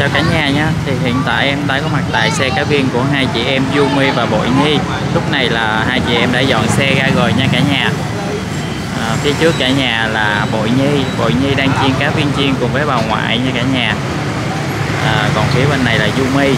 chào cả nhà nhé thì hiện tại em đang có mặt tại xe cá viên của hai chị em Yumi và Bội Nhi. Lúc này là hai chị em đã dọn xe ra rồi nha cả nhà. À, phía trước cả nhà là Bội Nhi. Bội Nhi đang chiên cá viên chiên cùng với bà ngoại nha cả nhà. À, còn phía bên này là Yumi.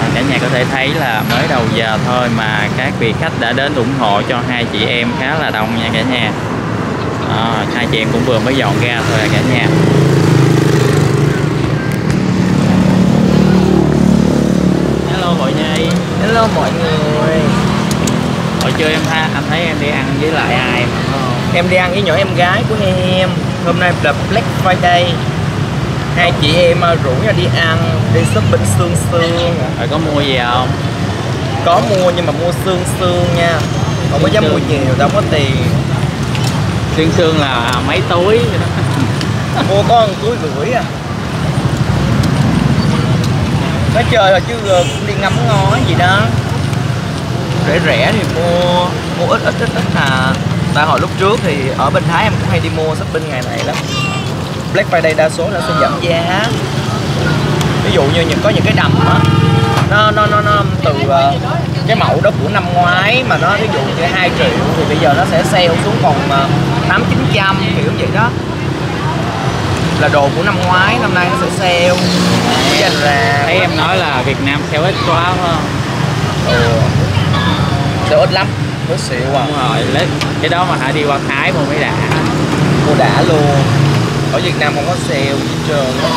À, cả nhà có thể thấy là mới đầu giờ thôi mà các vị khách đã đến ủng hộ cho hai chị em khá là đông nha cả nhà. À, hai chị em cũng vừa mới dọn ra thôi à cả nhà. Hello mọi nhi Hello mọi người. Hồi trưa em tha anh thấy em đi ăn với lại ai mà không? Em đi ăn với nhỏ em gái của em. Hôm nay là Black Friday. Hai chị em ờ, rủ nhau đi ăn Đi shopping xương xương rồi có mua gì không? Có mua nhưng mà mua xương xương nha. Không có dám mua nhiều, đâu có tiền. Xương xương là mấy túi. Mua có một túi rưỡi à nó chơi rồi chứ ờ, cũng đi ngắm ngó gì đó. Rẻ rẻ thì mua Mua ít ít ít ít à Tại hồi lúc trước thì ở bên Thái em cũng hay đi mua shopping ngày này lắm. Black Friday đa số nó sẽ giảm giá. Ví dụ như những có những cái đầm á nó nó nó nó từ uh, cái mẫu đó của năm ngoái mà nó ví dụ như 2 triệu thì bây giờ nó sẽ sale xuống còn ờ, tám chín trăm kiểu vậy đó là đồ của năm ngoái năm nay nó sẽ sale. Mới dành ra thấy em nói là Việt Nam sale ít quá phải không? Ừ. sale ít lắm nó xịu à. Đúng rồi lấy cái đó mà hãy đi qua Thái mua mới đã. Mua đã luôn. Ở Việt Nam không có sale gì trơn á.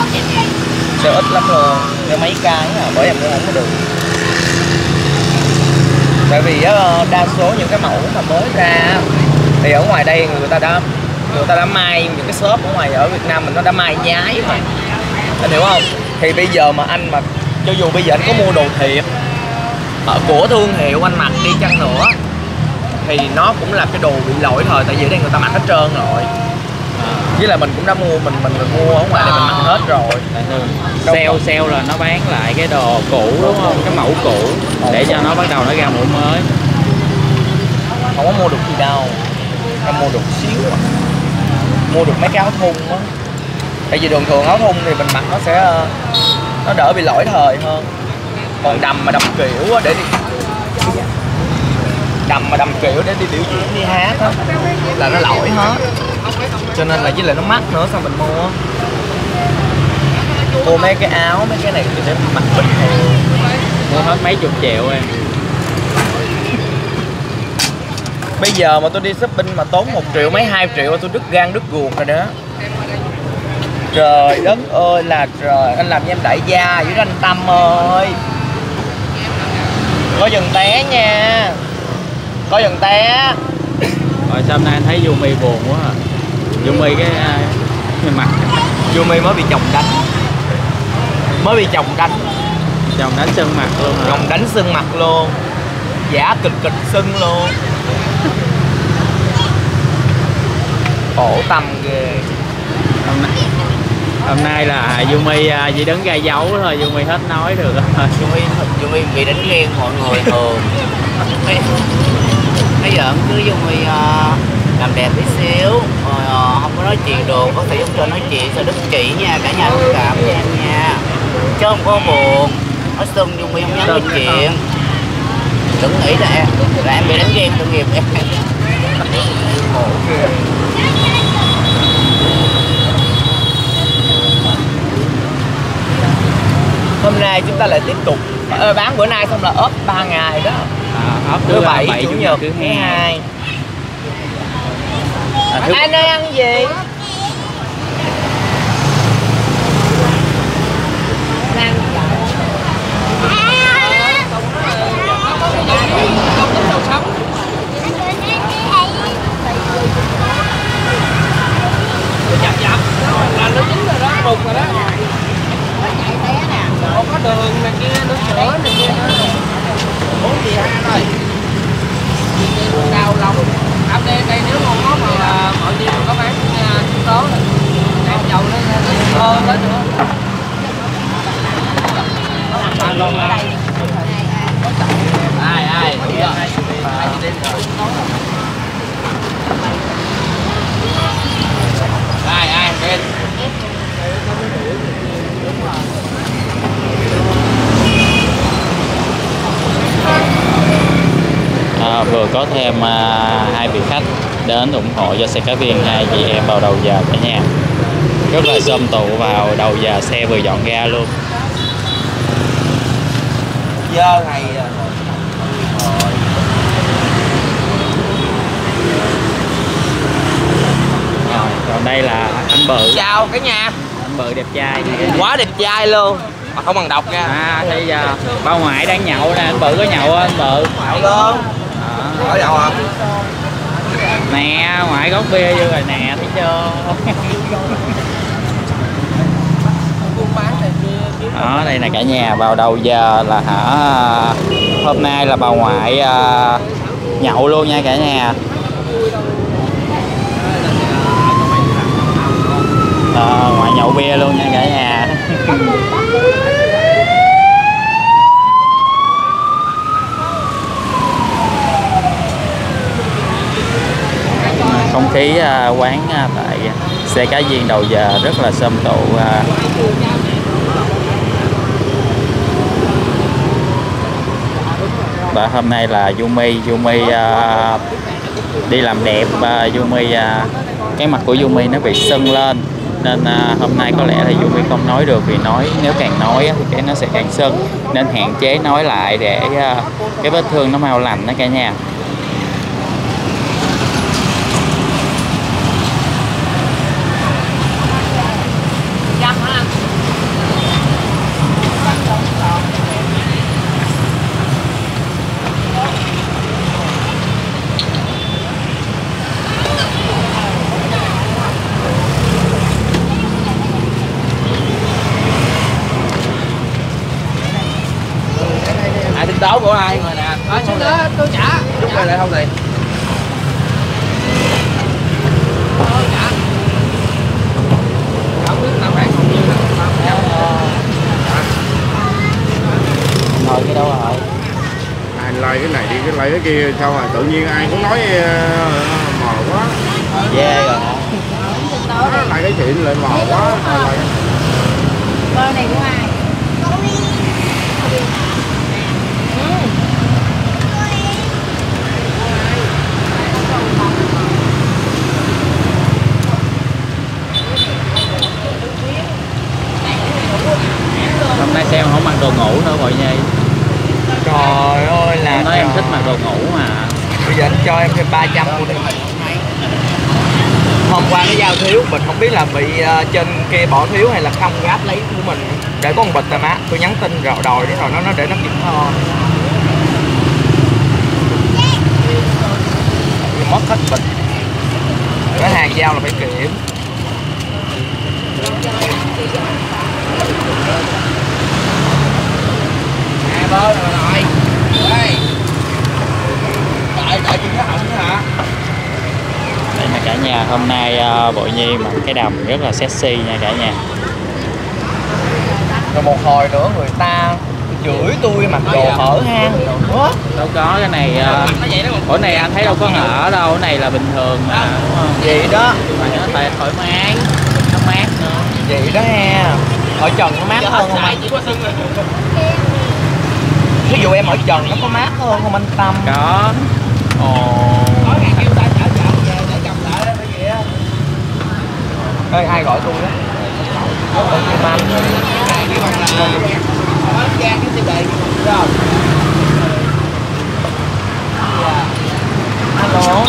sale ít lắm luôn. Có mấy cái à bởi em cũng không có được. Tại vì á, đa số những cái mẫu mà mới ra thì ở ngoài đây người ta đã người ta đã may những cái shop ở ngoài ở Việt Nam mình nó đã may nhái mà. Anh hiểu không? Thì bây giờ mà anh mà cho dù bây giờ anh có mua đồ thiệt ở của thương hiệu anh mặc đi chăng nữa thì nó cũng là cái đồ bị lỗi thời tại vì ở đây người ta mặc hết trơn rồi. Với lại mình cũng đã mua mình mình, mình mua ở ngoài này mình mặc hết rồi. Sale sale là nó bán lại cái đồ cũ đúng không? Cái mẫu cũ để cho nó bắt đầu nó ra mẫu mới. Không có mua được gì đâu. Em mua được xíu à mua được mấy cái áo thun á. Tại vì đường thường áo thun thì mình mặc nó sẽ ờ, nó đỡ bị lỗi thời hơn. Còn đầm mà đầm kiểu á, để đi. Đầm mà đầm kiểu để đi biểu diễn, đi hát á, là nó lỗi hết. Cho nên là với lại nó mắc nữa, sao mình mua? Mua mấy cái áo, mấy cái này thì để mặc bình thường. Mua hết mấy chục triệu em. Bây giờ mà tôi đi shopping mà tốn một triệu mấy hai triệu tôi đứt gan đứt ruột rồi đó. Trời đất ơi là trời. Anh làm cho em đại gia với anh tâm ơi. Có dừng té nha. Có dừng té. Rồi sao hôm nay anh thấy Yumi buồn quá à? Yumi cái à, cái mặt. Yumi mới bị chồng đánh. Mới bị chồng đánh. Chồng đánh sưng mặt luôn hả? Chồng đánh sưng mặt luôn. Giả kịch kịch sưng luôn khổ tâm ghê. Hôm nay, hôm nay là Yumi à, chỉ đứng ra dấu thôi Yumi hết nói được. Rồi Yumi Yumi bị đánh ghen mọi người thường. Bây- giờ cứ Yumi uh, làm đẹp tí xíu rồi ờ, không có nói chuyện được. Có thể giúp cho nói chuyện cho đức chỉ nha cả nhà thông cảm cho em nha. Chứ không có buồn. Nó sưng Yumi không nói Sưng chuyện. đừng nghĩ là em là em bị đánh ghen tội nghiệp em. Khổ ghê hôm nay chúng ta lại tiếp tục ờ, bán bữa nay xong là ốp 3 ngày đó. À, ốp thứ bảy chủ nhật thứ hai. à, thứ, anh ơi ăn gì? Cao lông ở đây đây nếu mà có mà mọi gì có bán uh, trứng tố này em dầu lên lên lên nữa ai ai ai ai bên có thêm à, hai vị khách đến ủng hộ cho xe cá viên hai chị em vào đầu giờ cả nhà. Rất là xôm tụ vào đầu giờ xe vừa dọn ra luôn. Hay à. rồi còn đây là anh bự. Chào cả nhà. Anh bự đẹp trai quá đẹp trai luôn. Mà không bằng đọc nha. À bây giờ ba ngoại đang nhậu nè anh bự có nhậu không anh bự? Nhậu luôn ở đâu không? Nè ngoại gốc bia vô rồi nè thấy chưa? Buôn bán đây là cả nhà vào đầu giờ là hả? Hôm nay là bà ngoại à, nhậu luôn nha cả nhà. À, ngoại nhậu bia luôn nha cả nhà không khí à, quán à, tại xe cá viên đầu giờ rất là sầm tụ à. và hôm nay là Yumi Yumi à, đi làm đẹp và Yumi cái mặt của Yumi nó bị sưng lên nên hôm nay có lẽ là Yumi không nói được vì nói nếu càng nói thì cái nó sẽ càng sưng nên hạn chế nói lại để cái vết thương nó mau lành đó cả nhà dăm hả ai tính đấu của ai người nè ở xuống nữa tôi trả chút đây lại không tiền tôi trả không biết tao bán còn nhiêu nữa tao trả thôi cái đâu rồi? Ai like cái này đi cái like cái kia sao mà tự nhiên ai cũng nói ờ, mò quá. Ghê rồi. Đó, lại cái chuyện lại mò quá Bơ này của ai? hôm nay xem không mặc đồ ngủ nữa mọi nhi trời ơi là em nói em thích mặc đồ ngủ mà bây giờ anh cho em thêm 300 luôn đi hôm qua nó giao thiếu mình không biết là bị uh, trên kia bỏ thiếu hay là không gáp lấy của mình. Để có một bịch tà má tôi nhắn tin rồi đòi để rồi nó nó để nó kiểm kho. Mất hết bịch. Cái hàng giao là phải kiểm à bơ rồi nội đây tại tại chuyện nó hỏng hả đây là cả nhà hôm nay uh, bội nhi mặc cái đầm rất là sexy nha cả nhà. Rồi một hồi nữa người ta chửi tôi mặc đồ hở hang. Đâu có cái này uh, ủa này anh thấy đâu có hở đâu cái này là bình thường mà. Vậy đó? Mà nó tại thoải mái nó mát nữa. Vậy đó ha. Ở trần nó mát hơn không anh? ví dụ em ở trần nó có mát hơn không anh tâm? Có. Ồ Ê, ai gọi tôi đó Tôi Kim Anh Alo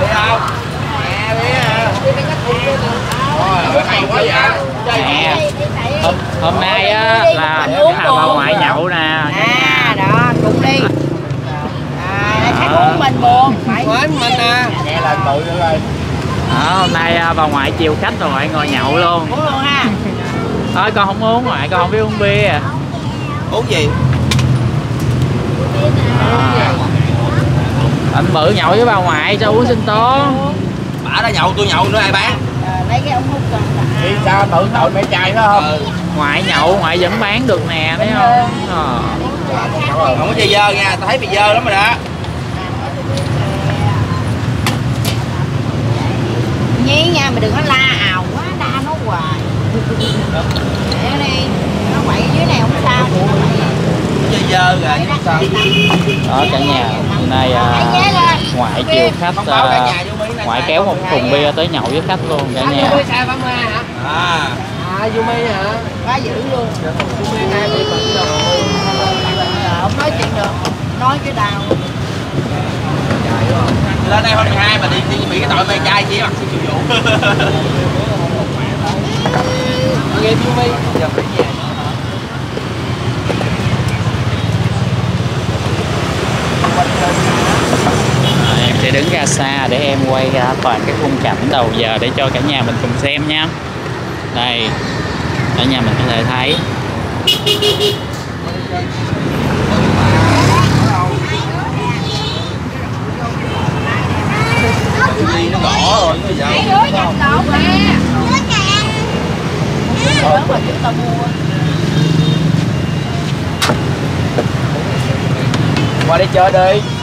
đi không nè đi à rồi hay quá vậy nè hôm, hôm nay á là là bà ngoại nhậu nè. À đó, cũng đi. À, khách uống mình buồn. Phải. Nói mình à. Nghe lời tự nữa đây Đó, hôm nay à, bà ngoại chiều khách rồi ngoại ngồi nhậu luôn. Uống luôn ha. Thôi con không uống ngoại con không biết uống bia. Uống gì? À. anh bự nhậu với bà ngoại cho uống sinh tố. Bả đã nhậu tôi nhậu nữa ai bán? Ờ, Lấy cái ống hút còn đi sao tự tội mẹ trai đó không? Ừ. ngoại nhậu ngoại vẫn bán được nè thấy không? Ờ. không có chơi dơ nha tao thấy bị dơ lắm rồi đó. Nhí nha mà đừng có la ào quá la nó hoài. Để đi nó quậy dưới này không sao. Chơi dơ rồi sao. Đó cả nhà. Hôm nay à, ngoại chiều khách à, ngoại kéo một thùng bia tới nhậu với khách luôn cả nhà Yumi sai 30 hả? à À Yumi hả? quá dữ luôn Yumi hai mươi bận rồi. không nói chuyện được nói cái đau lên đây hôm 12 mà đi đi bị cái tội mê trai chỉ mặc xiêm chiều vụ Nghe Yumi. giờ phải về À, em sẽ đứng ra xa để em quay ra toàn cái khung cảnh đầu giờ để cho cả nhà mình cùng xem nha đây. Ở nhà mình có thể thấy. Nó gõ rồi nó gì mà chúng ta mua qua đi chơi đi.